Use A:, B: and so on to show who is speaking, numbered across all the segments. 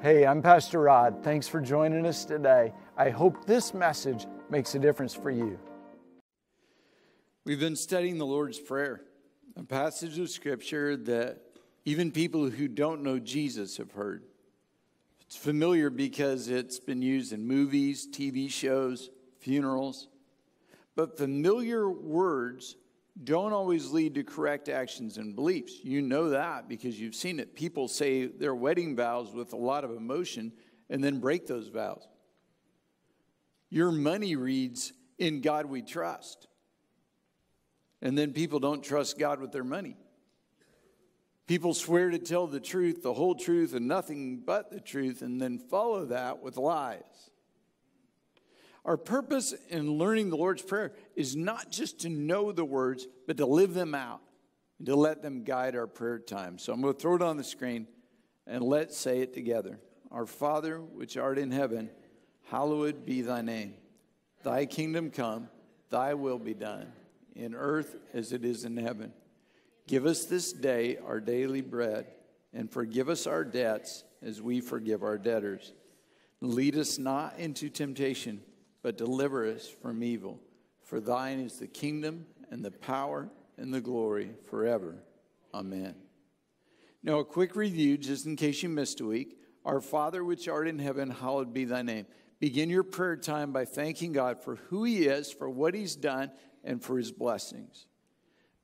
A: Hey, I'm Pastor Rod. Thanks for joining us today. I hope this message makes a difference for you.
B: We've been studying the Lord's Prayer, a passage of scripture that even people who don't know Jesus have heard. It's familiar because it's been used in movies, TV shows, funerals. But familiar words don't always lead to correct actions and beliefs. You know that because you've seen it. People say their wedding vows with a lot of emotion and then break those vows. Your money reads, In God we trust. And then people don't trust God with their money. People swear to tell the truth, the whole truth, and nothing but the truth, and then follow that with lies. Our purpose in learning the Lord's Prayer is not just to know the words, but to live them out and to let them guide our prayer time. So I'm going to throw it on the screen and let's say it together. Our Father, which art in heaven, hallowed be thy name. Thy kingdom come, thy will be done, in earth as it is in heaven. Give us this day our daily bread, and forgive us our debts as we forgive our debtors. Lead us not into temptation but deliver us from evil. For thine is the kingdom and the power and the glory forever. Amen. Now, a quick review, just in case you missed a week. Our Father, which art in heaven, hallowed be thy name. Begin your prayer time by thanking God for who he is, for what he's done, and for his blessings.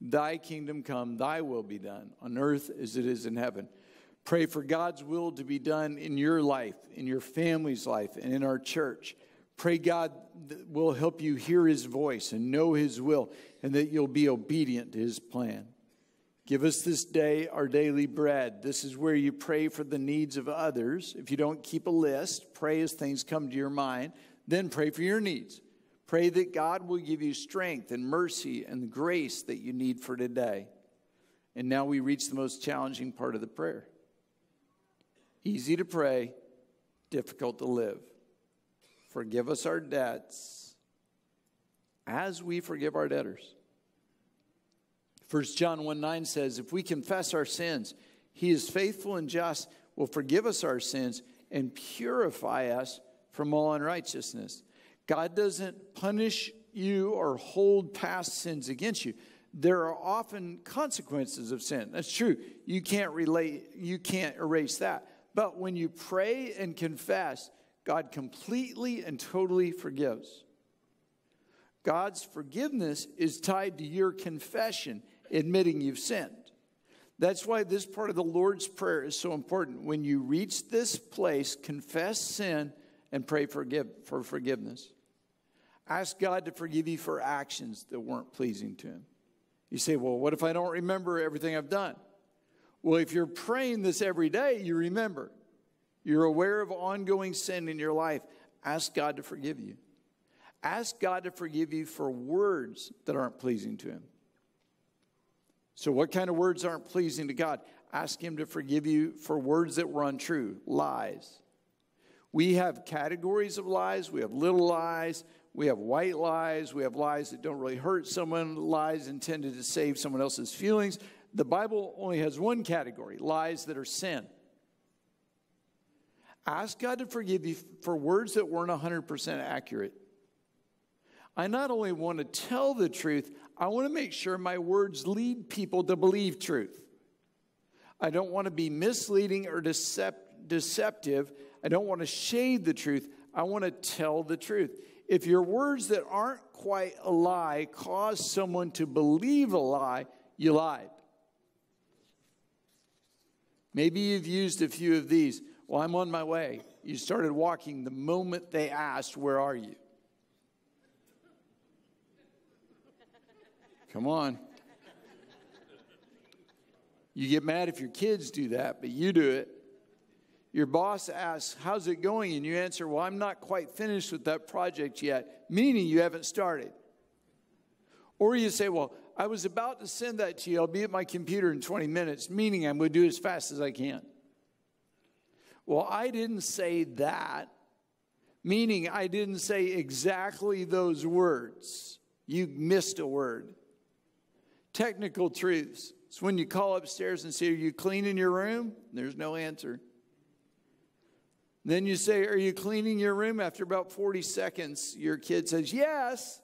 B: Thy kingdom come, thy will be done, on earth as it is in heaven. Pray for God's will to be done in your life, in your family's life, and in our church. Pray God will help you hear his voice and know his will, and that you'll be obedient to his plan. Give us this day our daily bread. This is where you pray for the needs of others. If you don't keep a list, pray as things come to your mind. Then pray for your needs. Pray that God will give you strength and mercy and the grace that you need for today. And now we reach the most challenging part of the prayer. Easy to pray, difficult to live. Forgive us our debts as we forgive our debtors. 1 John 1 9 says, If we confess our sins, he is faithful and just, will forgive us our sins and purify us from all unrighteousness. God doesn't punish you or hold past sins against you. There are often consequences of sin. That's true. You can't relate, you can't erase that. But when you pray and confess, God completely and totally forgives. God's forgiveness is tied to your confession, admitting you've sinned. That's why this part of the Lord's Prayer is so important. When you reach this place, confess sin and pray forgive, for forgiveness. Ask God to forgive you for actions that weren't pleasing to Him. You say, Well, what if I don't remember everything I've done? Well, if you're praying this every day, you remember. You're aware of ongoing sin in your life. Ask God to forgive you. Ask God to forgive you for words that aren't pleasing to Him. So, what kind of words aren't pleasing to God? Ask Him to forgive you for words that were untrue, lies. We have categories of lies. We have little lies. We have white lies. We have lies that don't really hurt someone, lies intended to save someone else's feelings. The Bible only has one category lies that are sin. Ask God to forgive you for words that weren't 100% accurate. I not only want to tell the truth, I want to make sure my words lead people to believe truth. I don't want to be misleading or decept- deceptive. I don't want to shade the truth. I want to tell the truth. If your words that aren't quite a lie cause someone to believe a lie, you lied. Maybe you've used a few of these. Well, I'm on my way. You started walking the moment they asked, Where are you? Come on. You get mad if your kids do that, but you do it. Your boss asks, How's it going? And you answer, Well, I'm not quite finished with that project yet, meaning you haven't started. Or you say, Well, I was about to send that to you. I'll be at my computer in 20 minutes, meaning I'm going to do as fast as I can. Well, I didn't say that, meaning I didn't say exactly those words. You missed a word. Technical truths. It's when you call upstairs and say, Are you cleaning your room? There's no answer. Then you say, Are you cleaning your room? After about 40 seconds, your kid says, Yes.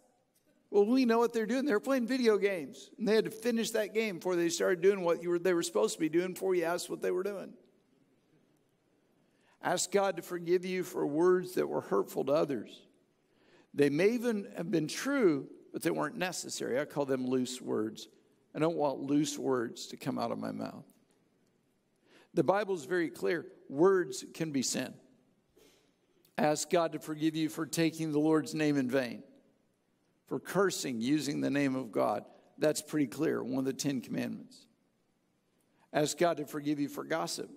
B: Well, we know what they're doing. They're playing video games. And they had to finish that game before they started doing what you were, they were supposed to be doing before you asked what they were doing. Ask God to forgive you for words that were hurtful to others. They may even have been true, but they weren't necessary. I call them loose words. I don't want loose words to come out of my mouth. The Bible is very clear words can be sin. Ask God to forgive you for taking the Lord's name in vain, for cursing using the name of God. That's pretty clear, one of the Ten Commandments. Ask God to forgive you for gossip,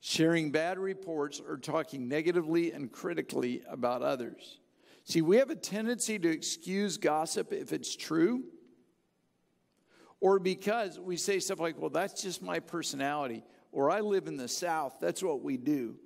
B: sharing bad reports, or talking negatively and critically about others. See, we have a tendency to excuse gossip if it's true, or because we say stuff like, well, that's just my personality, or I live in the South, that's what we do.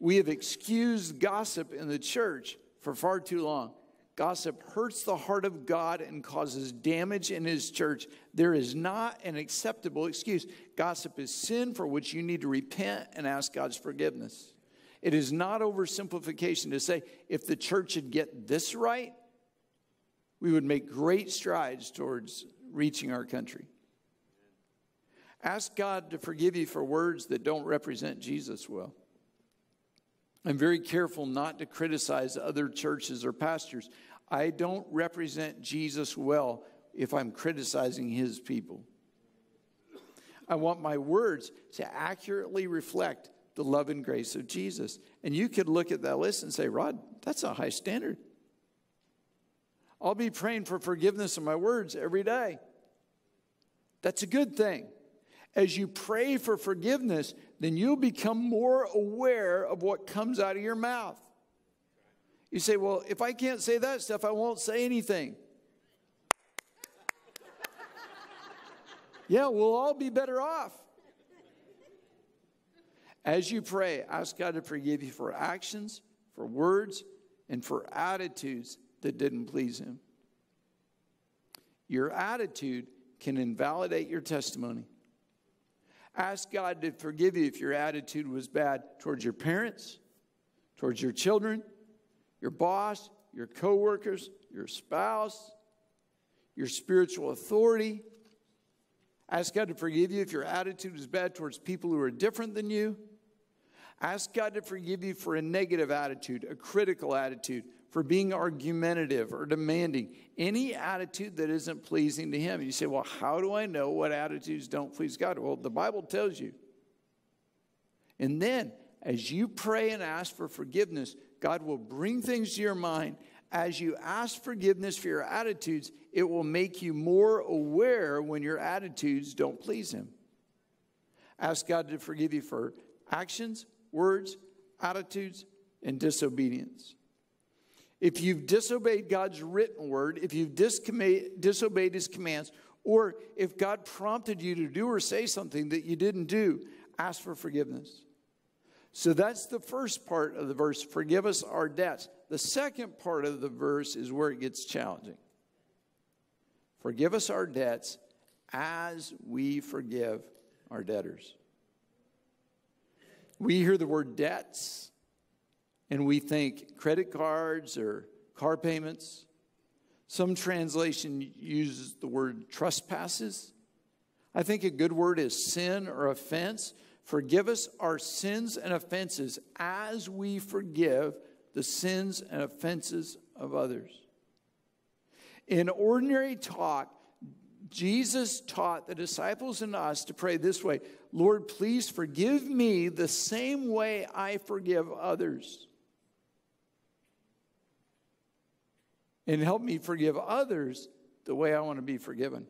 B: We have excused gossip in the church for far too long. Gossip hurts the heart of God and causes damage in his church. There is not an acceptable excuse. Gossip is sin for which you need to repent and ask God's forgiveness. It is not oversimplification to say if the church would get this right, we would make great strides towards reaching our country. Ask God to forgive you for words that don't represent Jesus well. I'm very careful not to criticize other churches or pastors. I don't represent Jesus well if I'm criticizing his people. I want my words to accurately reflect the love and grace of Jesus. And you could look at that list and say, Rod, that's a high standard. I'll be praying for forgiveness of my words every day. That's a good thing as you pray for forgiveness, then you'll become more aware of what comes out of your mouth. You say, Well, if I can't say that stuff, I won't say anything. yeah, we'll all be better off. As you pray, ask God to forgive you for actions, for words, and for attitudes that didn't please Him. Your attitude can invalidate your testimony. Ask God to forgive you if your attitude was bad towards your parents, towards your children, your boss, your coworkers, your spouse, your spiritual authority. Ask God to forgive you if your attitude is bad towards people who are different than you. Ask God to forgive you for a negative attitude, a critical attitude, for being argumentative or demanding, any attitude that isn't pleasing to Him. You say, Well, how do I know what attitudes don't please God? Well, the Bible tells you. And then, as you pray and ask for forgiveness, God will bring things to your mind. As you ask forgiveness for your attitudes, it will make you more aware when your attitudes don't please Him. Ask God to forgive you for actions, words, attitudes, and disobedience. If you've disobeyed God's written word, if you've disobeyed his commands, or if God prompted you to do or say something that you didn't do, ask for forgiveness. So that's the first part of the verse forgive us our debts. The second part of the verse is where it gets challenging. Forgive us our debts as we forgive our debtors. We hear the word debts and we think credit cards or car payments. Some translation uses the word trespasses. I think a good word is sin or offense. Forgive us our sins and offenses as we forgive the sins and offenses of others. In ordinary talk, Jesus taught the disciples and us to pray this way Lord, please forgive me the same way I forgive others. And help me forgive others the way I want to be forgiven.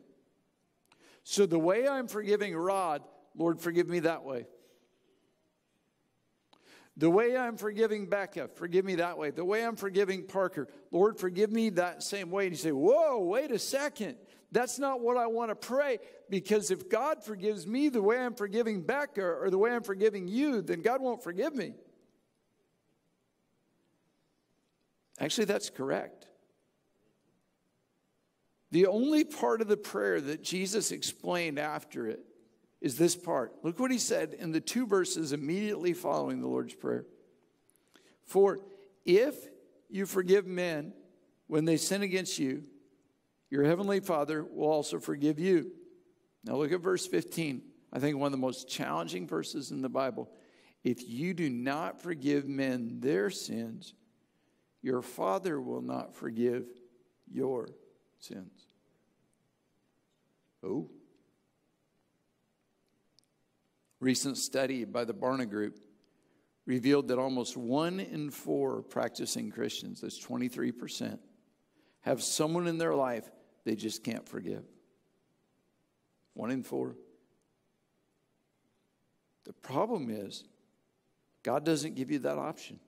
B: So, the way I'm forgiving Rod, Lord, forgive me that way. The way I'm forgiving Becca, forgive me that way. The way I'm forgiving Parker, Lord, forgive me that same way. And you say, Whoa, wait a second. That's not what I want to pray because if God forgives me the way I'm forgiving Becca or the way I'm forgiving you, then God won't forgive me. Actually, that's correct. The only part of the prayer that Jesus explained after it is this part. Look what he said in the two verses immediately following the Lord's Prayer. For if you forgive men when they sin against you, your heavenly Father will also forgive you. Now look at verse 15. I think one of the most challenging verses in the Bible. If you do not forgive men their sins, your Father will not forgive your sins. Oh. Recent study by the Barna Group revealed that almost one in four practicing Christians, that's 23%, have someone in their life they just can't forgive. One in four. The problem is, God doesn't give you that option.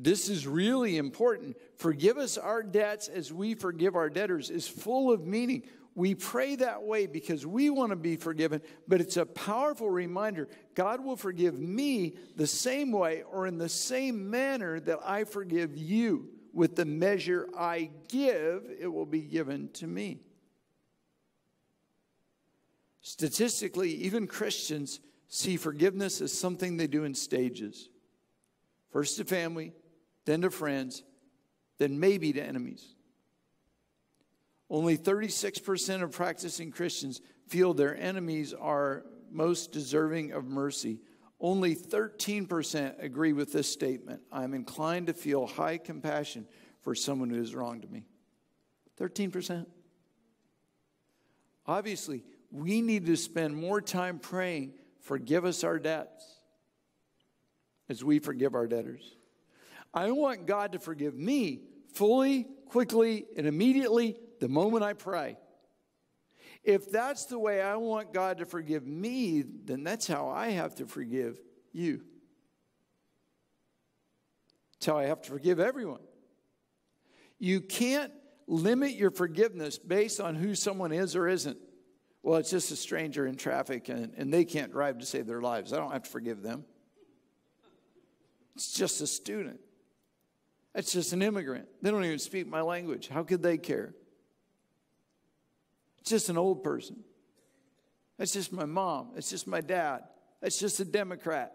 B: This is really important. Forgive us our debts as we forgive our debtors is full of meaning. We pray that way because we want to be forgiven, but it's a powerful reminder God will forgive me the same way or in the same manner that I forgive you. With the measure I give, it will be given to me. Statistically, even Christians see forgiveness as something they do in stages first to family, then to friends, then maybe to enemies. Only 36% of practicing Christians feel their enemies are most deserving of mercy. Only 13% agree with this statement. I'm inclined to feel high compassion for someone who has wronged me. 13%. Obviously, we need to spend more time praying, forgive us our debts as we forgive our debtors. I want God to forgive me fully, quickly, and immediately the moment I pray. If that's the way I want God to forgive me, then that's how I have to forgive you. That's how I have to forgive everyone. You can't limit your forgiveness based on who someone is or isn't. Well, it's just a stranger in traffic and, and they can't drive to save their lives. I don't have to forgive them. It's just a student. It's just an immigrant. They don't even speak my language. How could they care? It's just an old person. It's just my mom. It's just my dad. It's just a Democrat.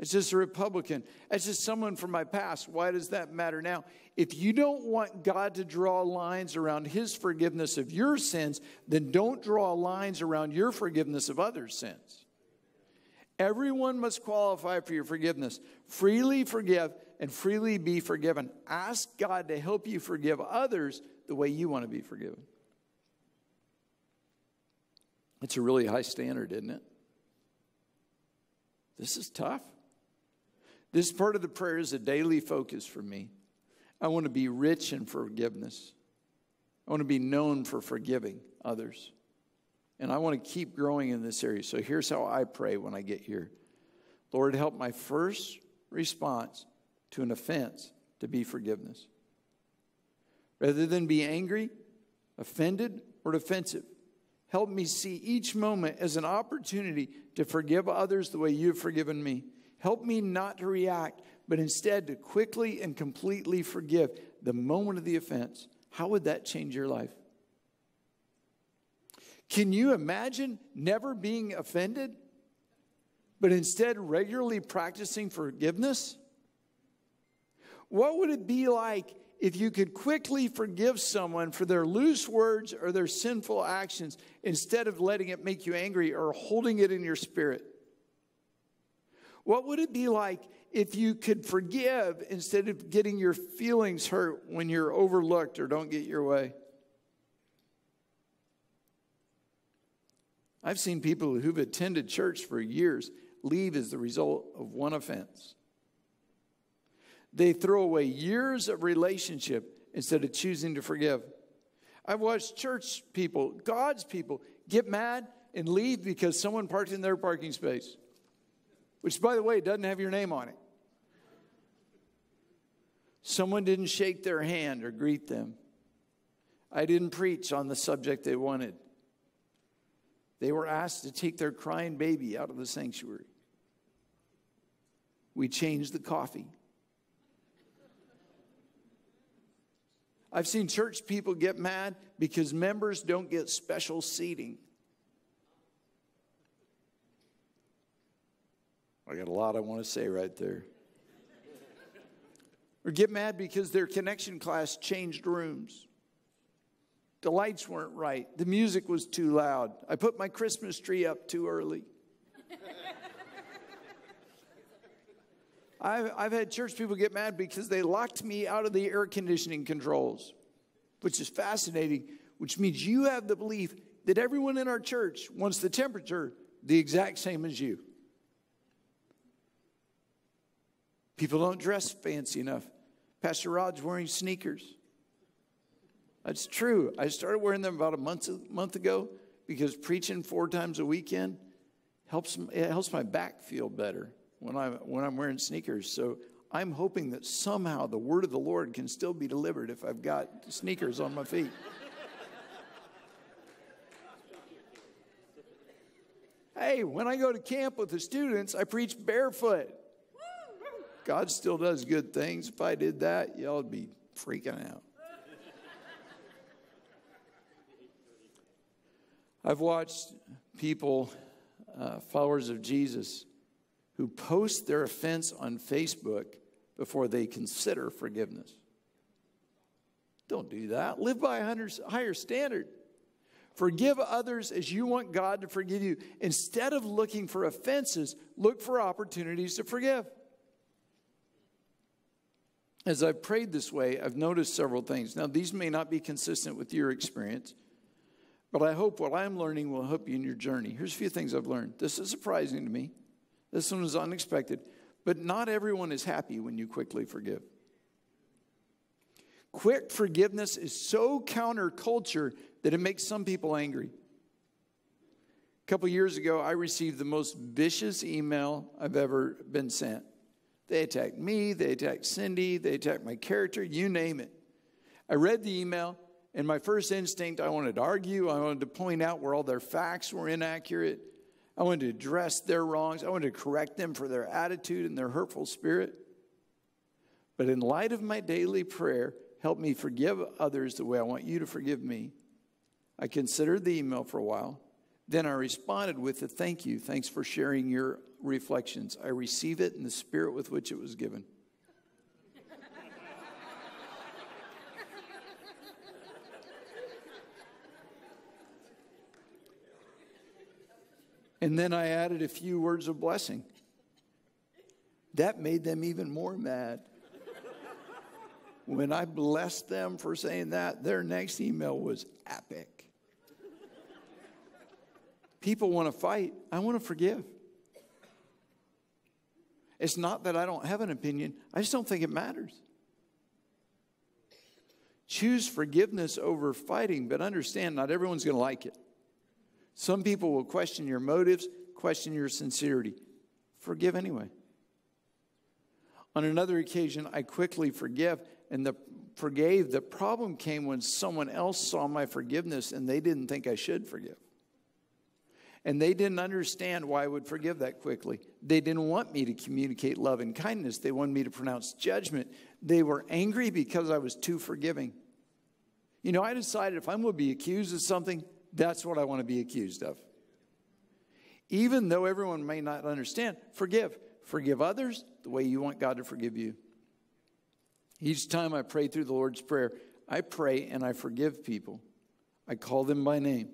B: It's just a Republican. It's just someone from my past. Why does that matter now? If you don't want God to draw lines around his forgiveness of your sins, then don't draw lines around your forgiveness of others' sins. Everyone must qualify for your forgiveness. Freely forgive and freely be forgiven. Ask God to help you forgive others the way you want to be forgiven. It's a really high standard, isn't it? This is tough. This part of the prayer is a daily focus for me. I want to be rich in forgiveness. I want to be known for forgiving others. And I want to keep growing in this area. So here's how I pray when I get here Lord, help my first response to an offense to be forgiveness. Rather than be angry, offended, or defensive, help me see each moment as an opportunity to forgive others the way you've forgiven me. Help me not to react, but instead to quickly and completely forgive the moment of the offense. How would that change your life? Can you imagine never being offended, but instead regularly practicing forgiveness? What would it be like if you could quickly forgive someone for their loose words or their sinful actions instead of letting it make you angry or holding it in your spirit? What would it be like if you could forgive instead of getting your feelings hurt when you're overlooked or don't get your way? I've seen people who've attended church for years leave as the result of one offense. They throw away years of relationship instead of choosing to forgive. I've watched church people, God's people, get mad and leave because someone parked in their parking space which, by the way, doesn't have your name on it. Someone didn't shake their hand or greet them. I didn't preach on the subject they wanted. They were asked to take their crying baby out of the sanctuary. We changed the coffee. I've seen church people get mad because members don't get special seating. I got a lot I want to say right there. or get mad because their connection class changed rooms. The lights weren't right. The music was too loud. I put my Christmas tree up too early. I've, I've had church people get mad because they locked me out of the air conditioning controls, which is fascinating, which means you have the belief that everyone in our church wants the temperature the exact same as you. People don't dress fancy enough. Pastor Rod's wearing sneakers. That's true. I started wearing them about a month, month ago because preaching four times a weekend helps, it helps my back feel better when I'm, when I'm wearing sneakers. So I'm hoping that somehow the word of the Lord can still be delivered if I've got sneakers on my feet. hey, when I go to camp with the students, I preach barefoot. God still does good things. If I did that, y'all would be freaking out. I've watched people, uh, followers of Jesus, who post their offense on Facebook before they consider forgiveness. Don't do that. Live by a higher standard. Forgive others as you want God to forgive you. Instead of looking for offenses, look for opportunities to forgive. As I've prayed this way, I've noticed several things. Now, these may not be consistent with your experience, but I hope what I'm learning will help you in your journey. Here's a few things I've learned. This is surprising to me. This one is unexpected. But not everyone is happy when you quickly forgive. Quick forgiveness is so counterculture that it makes some people angry. A couple years ago, I received the most vicious email I've ever been sent. They attacked me, they attacked Cindy, they attacked my character, you name it. I read the email, and my first instinct, I wanted to argue, I wanted to point out where all their facts were inaccurate. I wanted to address their wrongs. I wanted to correct them for their attitude and their hurtful spirit. But in light of my daily prayer, help me forgive others the way I want you to forgive me. I considered the email for a while. Then I responded with a thank you. Thanks for sharing your reflections. I receive it in the spirit with which it was given. And then I added a few words of blessing. That made them even more mad. When I blessed them for saying that, their next email was epic. People want to fight. I want to forgive. It's not that I don't have an opinion, I just don't think it matters. Choose forgiveness over fighting, but understand not everyone's going to like it. Some people will question your motives, question your sincerity. Forgive anyway. On another occasion, I quickly forgive and the forgave. The problem came when someone else saw my forgiveness and they didn't think I should forgive. And they didn't understand why I would forgive that quickly. They didn't want me to communicate love and kindness. They wanted me to pronounce judgment. They were angry because I was too forgiving. You know, I decided if I'm going to be accused of something, that's what I want to be accused of. Even though everyone may not understand, forgive. Forgive others the way you want God to forgive you. Each time I pray through the Lord's Prayer, I pray and I forgive people. I call them by name.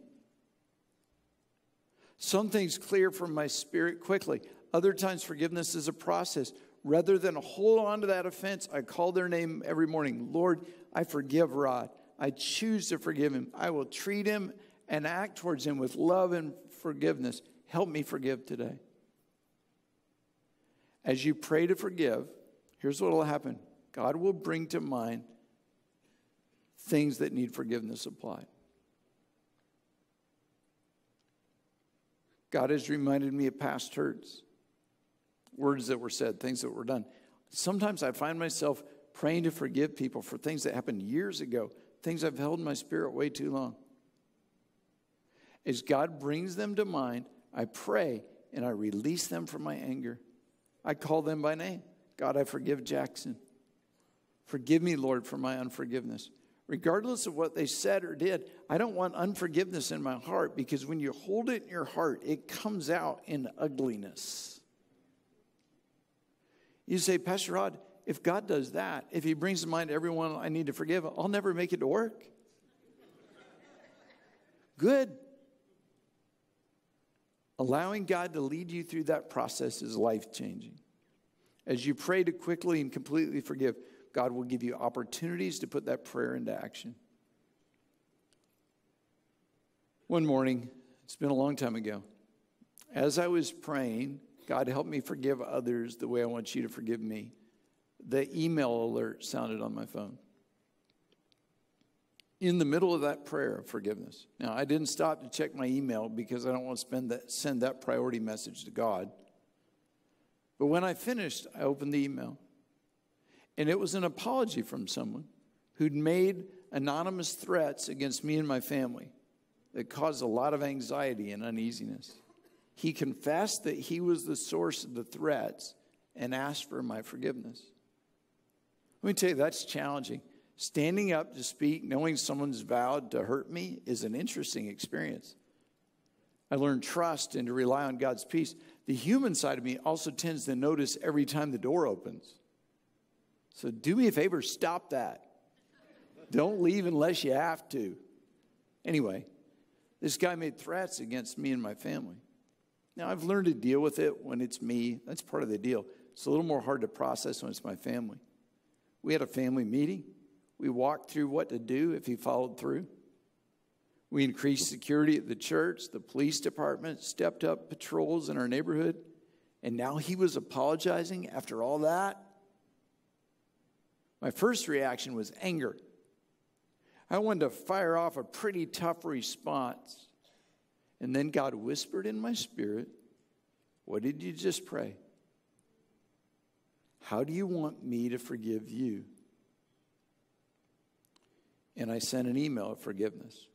B: Some things clear from my spirit quickly. Other times, forgiveness is a process. Rather than hold on to that offense, I call their name every morning. Lord, I forgive Rod. I choose to forgive him. I will treat him and act towards him with love and forgiveness. Help me forgive today. As you pray to forgive, here's what will happen God will bring to mind things that need forgiveness applied. God has reminded me of past hurts, words that were said, things that were done. Sometimes I find myself praying to forgive people for things that happened years ago, things I've held in my spirit way too long. As God brings them to mind, I pray and I release them from my anger. I call them by name. God, I forgive Jackson. Forgive me, Lord, for my unforgiveness. regardless of what they said or did, I don't want unforgiveness in my heart because when you hold it in your heart, it comes out in ugliness. You say, Pastor Rod, if God does that, if He brings to mind everyone I need to forgive, I'll never make it to work. Good. Allowing God to lead you through that process is life changing. As you pray to quickly and completely forgive, God will give you opportunities to put that prayer into action. One morning, it's been a long time ago, as I was praying, God help me forgive others the way I want you to forgive me. The email alert sounded on my phone in the middle of that prayer of forgiveness. Now, I didn't stop to check my email because I don't want to spend that, send that priority message to God. But when I finished, I opened the email. And it was an apology from someone who'd made anonymous threats against me and my family that caused a lot of anxiety and uneasiness. He confessed that he was the source of the threats and asked for my forgiveness. Let me tell you, that's challenging. Standing up to speak, knowing someone's vowed to hurt me, is an interesting experience. I learned trust and to rely on God's peace. The human side of me also tends to notice every time the door opens. So do me a favor, stop that. Don't leave unless you have to. Anyway, this guy made threats against me and my family. Now, I've learned to deal with it when it's me. That's part of the deal. It's a little more hard to process when it's my family. We had a family meeting. We walked through what to do if he followed through. We increased security at the church. The police department stepped up patrols in our neighborhood. And now he was apologizing after all that. My first reaction was anger. I wanted to fire off a pretty tough response. And then God whispered in my spirit, What did you just pray? How do you want me to forgive you? And I sent an email of forgiveness.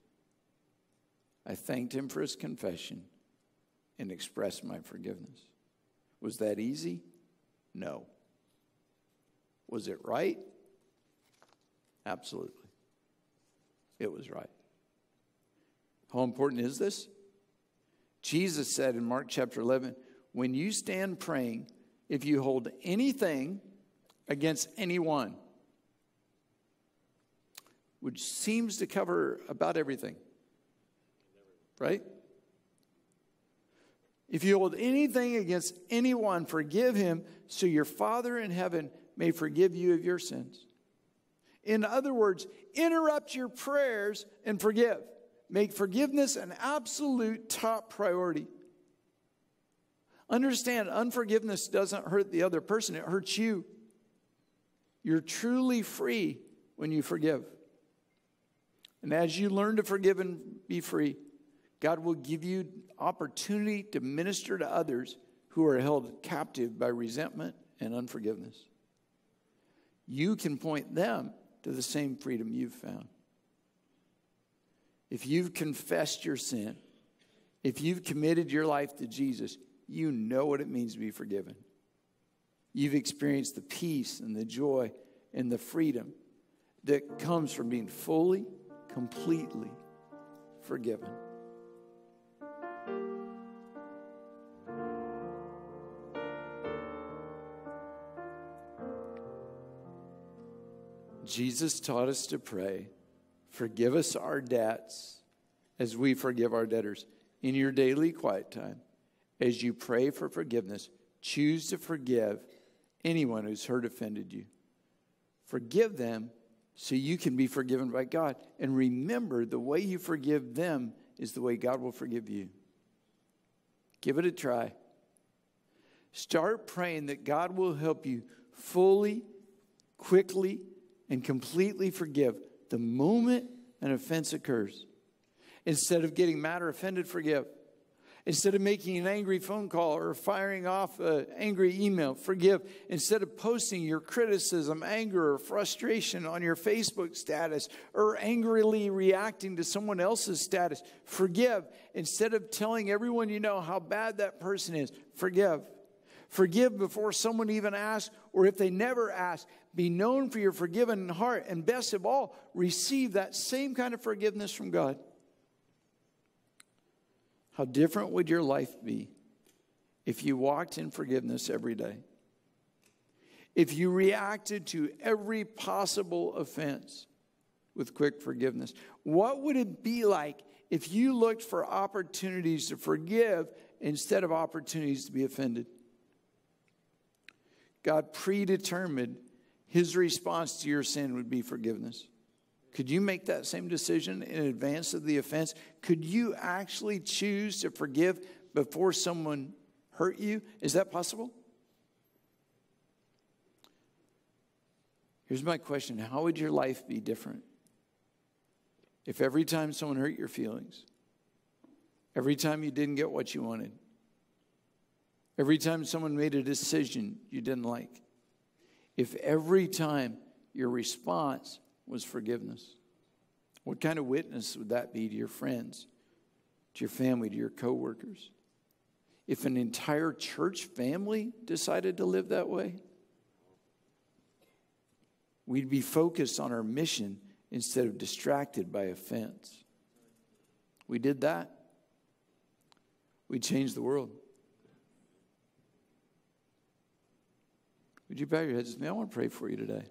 B: I thanked him for his confession and expressed my forgiveness. Was that easy? No. Was it right? Absolutely. It was right. How important is this? Jesus said in Mark chapter 11, when you stand praying, if you hold anything against anyone, which seems to cover about everything. Right? If you hold anything against anyone, forgive him, so your Father in heaven may forgive you of your sins. In other words, interrupt your prayers and forgive. Make forgiveness an absolute top priority. Understand, unforgiveness doesn't hurt the other person, it hurts you. You're truly free when you forgive. And as you learn to forgive and be free, God will give you opportunity to minister to others who are held captive by resentment and unforgiveness. You can point them to the same freedom you've found. If you've confessed your sin, if you've committed your life to Jesus, you know what it means to be forgiven. You've experienced the peace and the joy and the freedom that comes from being fully completely forgiven. Jesus taught us to pray, Forgive us our debts as we forgive our debtors. In your daily quiet time, as you pray for forgiveness, choose to forgive anyone who's hurt, offended you. Forgive them so you can be forgiven by God. And remember, the way you forgive them is the way God will forgive you. Give it a try. Start praying that God will help you fully, quickly, and completely forgive the moment an offense occurs. Instead of getting mad or offended, forgive. Instead of making an angry phone call or firing off an angry email, forgive. Instead of posting your criticism, anger, or frustration on your Facebook status or angrily reacting to someone else's status, forgive. Instead of telling everyone you know how bad that person is, forgive. Forgive before someone even asks, or if they never ask. Be known for your forgiven heart. And best of all, receive that same kind of forgiveness from God. How different would your life be if you walked in forgiveness every day? If you reacted to every possible offense with quick forgiveness? What would it be like if you looked for opportunities to forgive instead of opportunities to be offended? God predetermined his response to your sin would be forgiveness. Could you make that same decision in advance of the offense? Could you actually choose to forgive before someone hurt you? Is that possible? Here's my question How would your life be different if every time someone hurt your feelings, every time you didn't get what you wanted, every time someone made a decision you didn't like, if every time your response was forgiveness, what kind of witness would that be to your friends, to your family, to your coworkers? If an entire church family decided to live that way, we'd be focused on our mission instead of distracted by offense. We did that. We changed the world. Would you bow your heads with me? I want to pray for you today.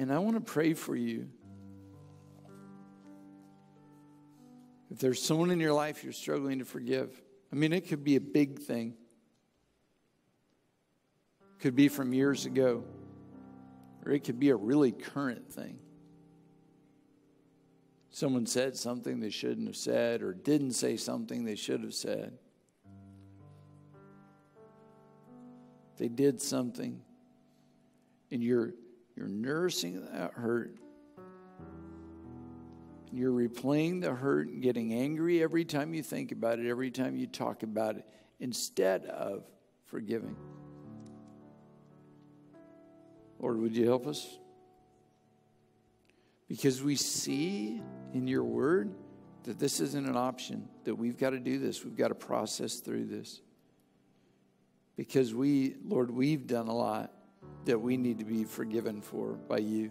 B: And I want to pray for you. If there's someone in your life you're struggling to forgive, I mean, it could be a big thing could be from years ago, or it could be a really current thing. Someone said something they shouldn't have said, or didn't say something they should have said. They did something, and you're, you're nursing that hurt. You're replaying the hurt and getting angry every time you think about it, every time you talk about it, instead of forgiving. Lord, would you help us? Because we see in your word that this isn't an option, that we've got to do this, we've got to process through this. Because we, Lord, we've done a lot that we need to be forgiven for by you.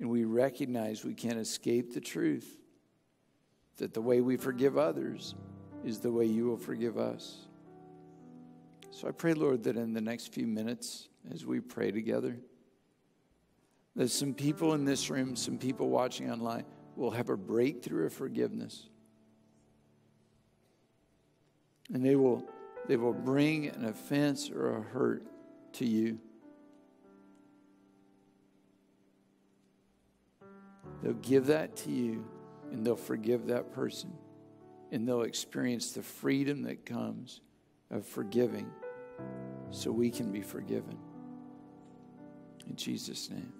B: And we recognize we can't escape the truth that the way we forgive others is the way you will forgive us. So I pray, Lord, that in the next few minutes, as we pray together, that some people in this room, some people watching online, will have a breakthrough of forgiveness. And they will, they will bring an offense or a hurt to you. They'll give that to you and they'll forgive that person. And they'll experience the freedom that comes of forgiving so we can be forgiven. In Jesus' name.